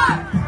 Stop!